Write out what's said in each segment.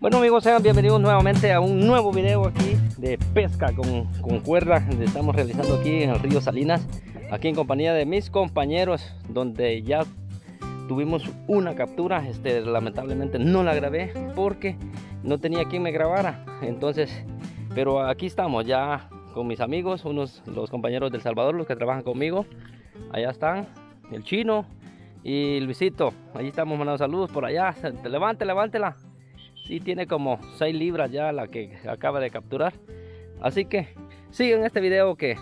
Bueno amigos, sean bienvenidos nuevamente a un nuevo video aquí de pesca con, con cuerda. Que estamos realizando aquí en el río Salinas, aquí en compañía de mis compañeros, donde ya tuvimos una captura, este, lamentablemente no la grabé porque no tenía quien me grabara, entonces, pero aquí estamos ya con mis amigos, unos los compañeros del Salvador, los que trabajan conmigo, allá están, el chino y Luisito, ahí estamos mandando saludos por allá, levante, levántela y tiene como 6 libras ya la que acaba de capturar. Así que sigan este video que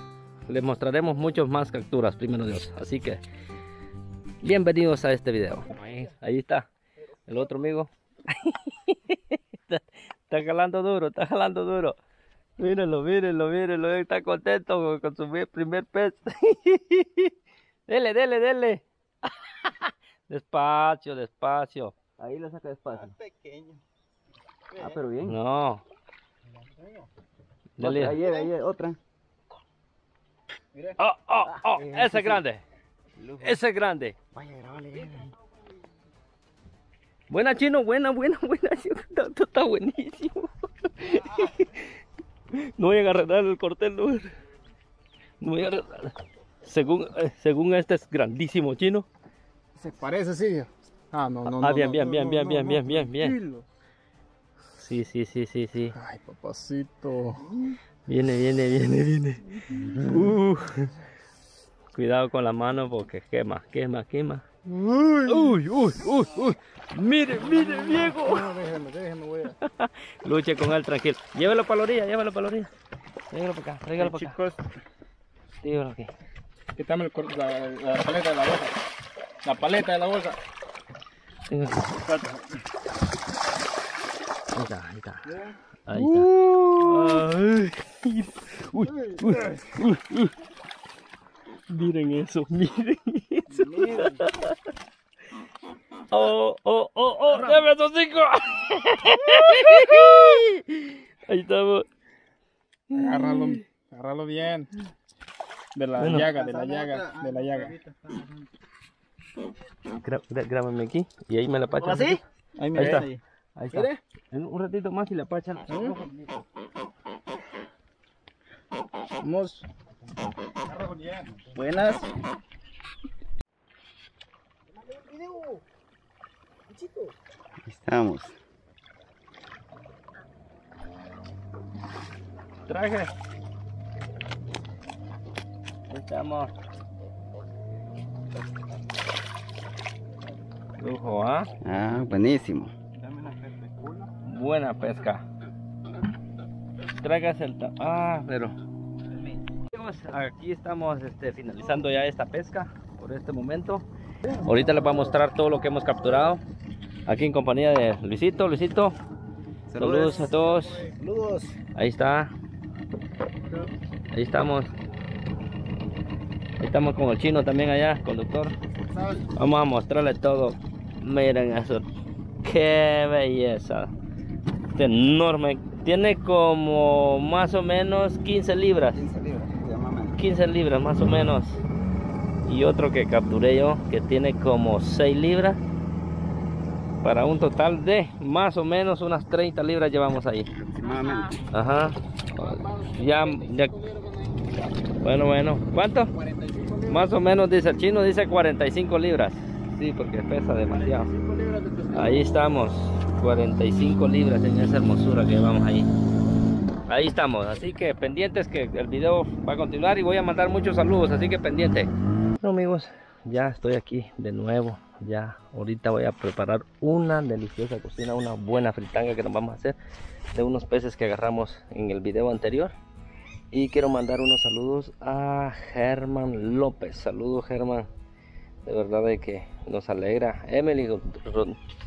les mostraremos muchos más capturas primero Dios. Así que bienvenidos a este video. Ahí, está el otro amigo. Está, jalando duro está jalando duro. Mírenlo mírenlo mírenlo está contento con su primer pez. Dele dele dele. Despacio despacio. Ahí lo saca despacio. Pequeño Ah, pero bien. No. Dale. Ahí, ahí, otra. Oh, oh, oh, ese es grande. Ese es grande. Vaya, grabale, Buena, chino, buena, buena, buena. Esto está buenísimo. No voy a agarrar el cortel, no. No voy a agarrar. Según, eh, según este es grandísimo, chino. Se parece, sí. Ah, no, no, ah, bien, bien, bien, bien, bien, bien, bien, bien. Sí, sí, sí, sí, sí. Ay, papacito. Viene, viene, viene, viene. Uh. Cuidado con la mano porque quema, quema, quema. Uy, uy, uy, uy, uy. Mire, mire, viejo. No, déjeme, déjeme, voy a... Luche con él, tranquilo. Llévelo para la orilla, llévelo para la orilla. Tráigalo para acá, tráigalo para acá. Chicos. Llévalo aquí. Quítame el, la, la, paleta de la bolsa. La paleta de la bolsa. Ahí está, ahí está. Ahí está. Uy, uy, uy, uy. Miren eso, miren eso. Oh, oh, oh, oh, déme esos cinco. Ahí estamos. Agárralo, agárralo bien. De la llaga, de la llaga, de la llaga. grábame aquí y ahí me la pacha. ¿Así? Ahí, me ahí está. Ahí está. En un ratito más y la pacha. Vamos. Buenas. Aquí estamos. Traje. Ahí estamos. Lujo, ¿ah? Ah, buenísimo buena pesca. Tragas el... Ah, pero... Aquí estamos este, finalizando ya esta pesca por este momento. Ahorita les voy a mostrar todo lo que hemos capturado. Aquí en compañía de Luisito. Luisito, saludos, a todos. Saludos. Ahí está. Ahí estamos. Ahí estamos con el chino también allá, conductor. Vamos a mostrarle todo. Miren eso. Qué belleza enorme. Tiene como más o menos 15 libras. 15 libras, 15 libras más o menos. Y otro que capturé yo que tiene como 6 libras. Para un total de más o menos unas 30 libras llevamos ahí. Ajá. Ya, ya. Bueno, bueno. ¿Cuánto? Más o menos dice el chino, dice 45 libras. Sí, porque pesa demasiado. Ahí estamos. 45 libras en esa hermosura que llevamos ahí. Ahí estamos así que pendientes que el video va a continuar y voy a mandar muchos saludos así que pendiente. Bueno amigos ya estoy aquí de nuevo ya ahorita voy a preparar una deliciosa cocina una buena fritanga que nos vamos a hacer de unos peces que agarramos en el video anterior. Y quiero mandar unos saludos a Germán López. Saludos Germán de verdad de que nos alegra. Emily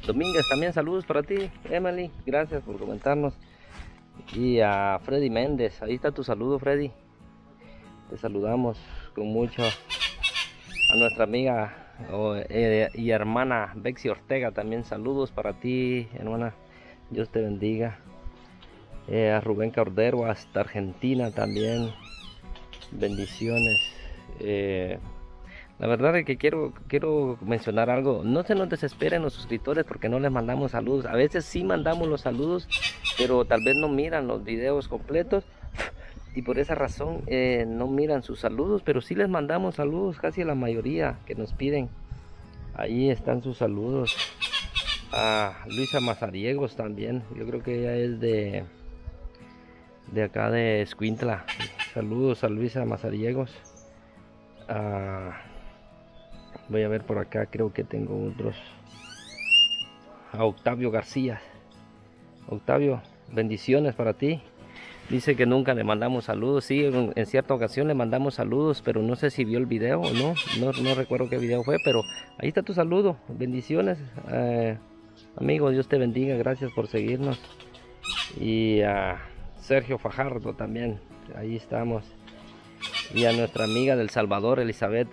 Domínguez, también saludos para ti, Emily, gracias por comentarnos. Y a Freddy Méndez, ahí está tu saludo, Freddy. Te saludamos con mucho. A nuestra amiga eh, y hermana Bexy Ortega, también saludos para ti, hermana. Dios te bendiga. Eh, a Rubén Cordero, hasta Argentina también. Bendiciones. Eh, La verdad es que quiero, quiero mencionar algo. No se nos desesperen los suscriptores porque no les mandamos saludos. A veces sí mandamos los saludos, pero tal vez no miran los videos completos. Y por esa razón eh, no miran sus saludos, pero sí les mandamos saludos casi a la mayoría que nos piden. Ahí están sus saludos. A Luisa Mazariegos también. Yo creo que ella es de, de acá de Escuintla. Saludos a Luisa Mazariegos. Ah, voy a ver por acá, creo que tengo otros. A Octavio García. Octavio, bendiciones para ti. Dice que nunca le mandamos saludos. Sí, en, cierta ocasión le mandamos saludos, pero no sé si vio el video o no. No, no recuerdo qué video fue, pero ahí está tu saludo. Bendiciones. Eh, amigo, Dios te bendiga. Gracias por seguirnos. Y a Sergio Fajardo también. Ahí estamos. Y a nuestra amiga del Salvador, Elizabeth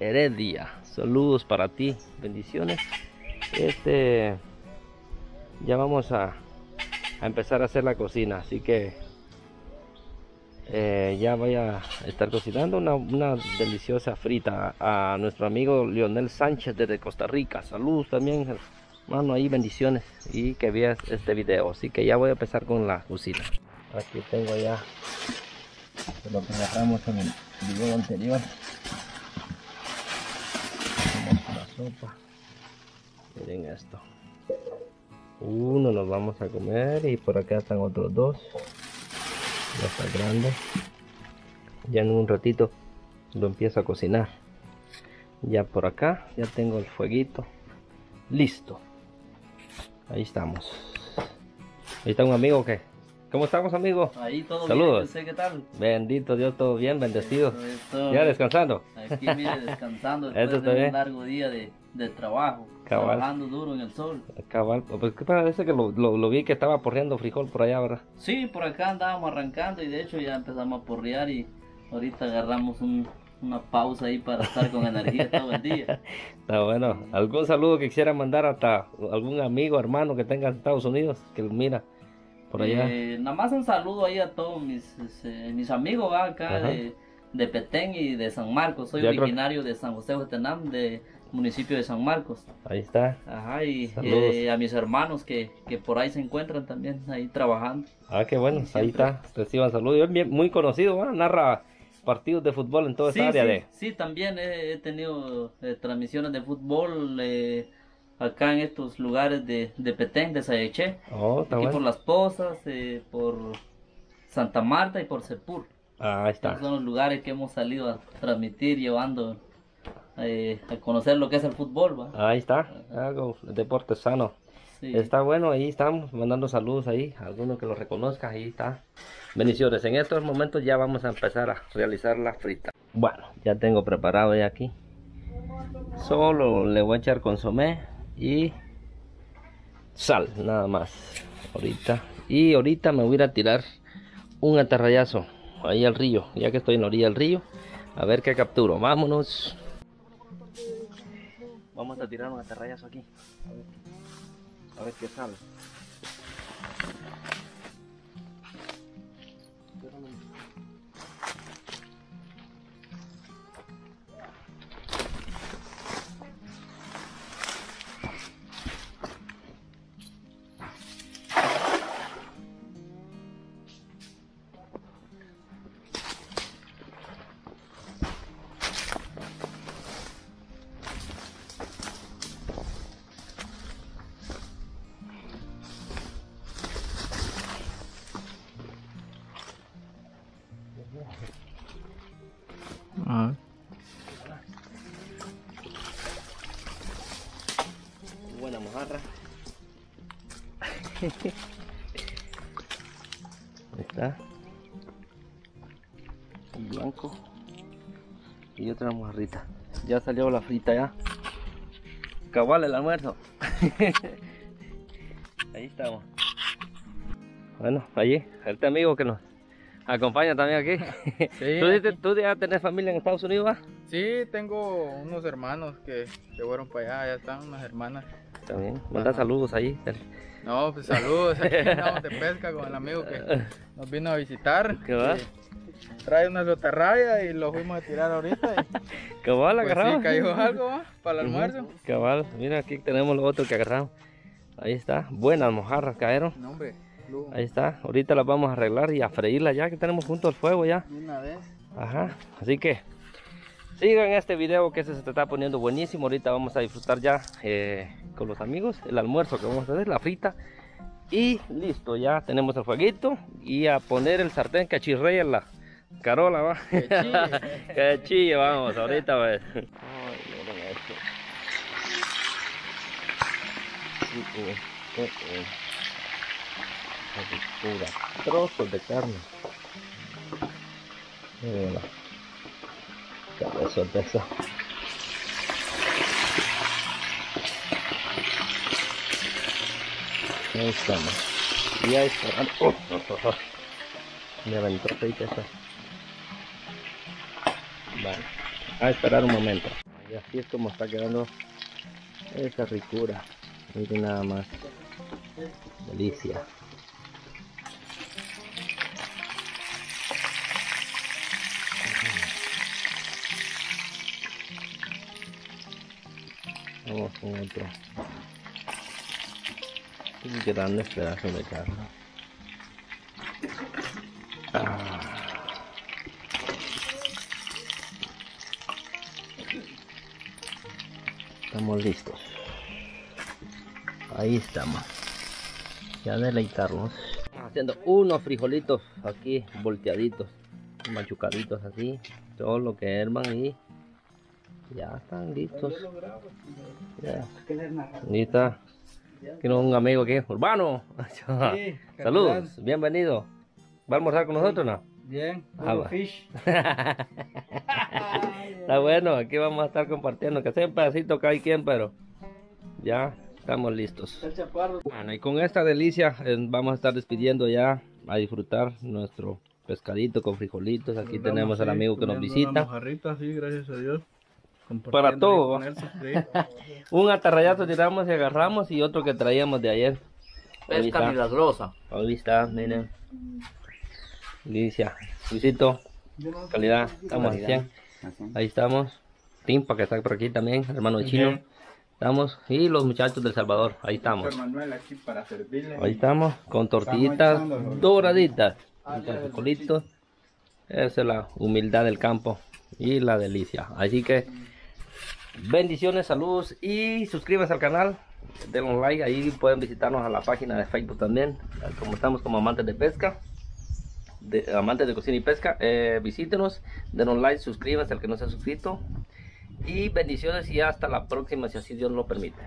Heredia. Saludos para ti. Bendiciones. Este. Ya vamos a, a empezar a hacer la cocina. Así que eh, ya voy a estar cocinando una, una, deliciosa frita a nuestro amigo Leonel Sánchez desde Costa Rica. Saludos también, hermano, ahí bendiciones y que veas este video. Así que ya voy a empezar con la cocina. Aquí tengo ya lo que dejamos en el video anterior. La Miren esto. Uno nos vamos a comer y por acá están otros dos. Ya está grande. Ya en un ratito lo empiezo a cocinar. Ya por acá ya tengo el fueguito. Listo. Ahí estamos. Ahí está un amigo que ¿Cómo estamos, amigo? Ahí todo Saludos. bien, ¿qué tal? Bendito Dios, todo bien, bendecido. Eso. Ya descansando. Aquí, mire, descansando después está de bien. un largo día de, de trabajo. Cabal. Trabajando duro en el sol. Cabal, pues que parece que lo, lo, lo vi que estaba porreando frijol por allá, ¿verdad? Sí, por acá andábamos arrancando y de hecho ya empezamos a porrear y ahorita agarramos un- una pausa ahí para estar con energía todo el día. Está bueno. ¿Algún saludo que quisiera mandar hasta algún amigo, hermano que tenga en Estados Unidos que lo mira por allá? Eh, nada más un saludo ahí a todos mis, eh, mis amigos ¿va? acá de, de Petén y de San Marcos. Soy Ya creo- originario de San José Huetenam, de municipio de San Marcos. Ahí está. Ajá, y eh, a mis hermanos que, que por ahí se encuentran también ahí trabajando. Ah, qué bueno, ahí está, reciban saludos. Es muy conocido, ¿va? narra partidos de fútbol en toda Sí, esa área sí, de... sí, también he, he tenido eh, transmisiones de fútbol eh, acá en estos lugares de, de Petén, de Sayeché, Oh, está aquí por bueno. Las Pozas, eh, por Santa Marta y por Sepur. Ah, ahí está. Esos son los lugares que hemos salido a transmitir, llevando eh, a conocer lo que es el fútbol. ¿va? Ahí está, algo, deporte sano. Sí. Está bueno, ahí estamos, mandando saludos ahí, alguno que lo reconozca, ahí está. Bendiciones, en estos momentos ya vamos a empezar a realizar la frita. Bueno, ya tengo preparado ya aquí. Solo le voy a echar consomé y sal, nada más. Ahorita. Y ahorita me voy a ir a tirar un atarrayazo ahí al río, ya que estoy en la orilla del río. A ver qué capturo. Vámonos. Vamos a tirar un atarrayazo aquí. A ver, a ver qué sale. Ahí está. Un blanco. Y otra mojarrita. Ya salió la frita ya. Cabal el almuerzo. Ahí estamos. Bueno, allí, este amigo que nos acompaña también aquí. Sí, ¿Tú, aquí. ¿Tú ya tenés familia en Estados Unidos? va? Sí, tengo unos hermanos que se fueron para allá, ya están unas hermanas. También. Manda saludos ahí. No, pues saludos. Aquí andamos de pesca con el amigo que nos vino a visitar. ¿Qué va? Y Trae una sotarraya y lo fuimos a tirar ahorita. y, Cabal, Pues agarramos. sí, cayó algo ¿va? para el almuerzo. Cabal, mira aquí tenemos lo otro que agarramos. Ahí está, buenas mojarras cayeron. No, hombre, lujo. Ahí está, ahorita las vamos a arreglar y a freírlas ya que tenemos junto al fuego ya. Una vez. Ajá, así que sigan este video que se está poniendo buenísimo. Ahorita vamos a disfrutar ya eh, con los amigos el almuerzo que vamos a hacer, la frita. Y listo, ya tenemos el fueguito y a poner el sartén que chirrea la carola, va. Que chille. que chille, vamos, ahorita ricura. Trozos de carne. Mira. De eso. Ahí estamos. Y ahí está. Oh, oh, oh, oh. Me aventó aceite esa. Vale. A esperar un momento. Y así es como está quedando esa ricura. Miren nada más. Delicia. Vamos con otro. Un grande pedazo de carne. Ah. Estamos listos. Ahí estamos. Ya deleitarnos. Haciendo unos frijolitos aquí volteaditos, machucaditos así. Todo lo que herman y ya están listos. Ya. Tiene un amigo aquí, urbano. Saludos, bienvenido. ¿Va a almorzar con nosotros no? Bien, Ah, fish. Está bueno, aquí vamos a estar compartiendo, que sea un pedacito cada quien, pero ya estamos listos. Bueno, y con esta delicia eh, vamos a estar despidiendo ya a disfrutar nuestro pescadito con frijolitos. Aquí tenemos al amigo que nos visita. Mojarrita, sí, gracias a Dios. Para todo. Un atarrayazo tiramos y agarramos y otro que traíamos de ayer. Pesca está. milagrosa. Ahí está, miren. Delicia. Luisito, calidad, estamos al 100. Así. Ahí estamos. Timpa que está por aquí también, hermano chino. Estamos. Y los muchachos del Salvador, ahí estamos. Doctor Manuel aquí para servirle. Ahí estamos, con tortillitas doraditas. Con frijolitos. Esa es la humildad del campo y la delicia. Así que bendiciones, saludos y suscríbanse al canal. Denle un like, ahí pueden visitarnos a la página de Facebook también. Como estamos como amantes de pesca, de, amantes de cocina y pesca, eh, visítenos, denos like, suscríbanse al que no se ha suscrito. Y bendiciones y hasta la próxima si así Dios lo permite.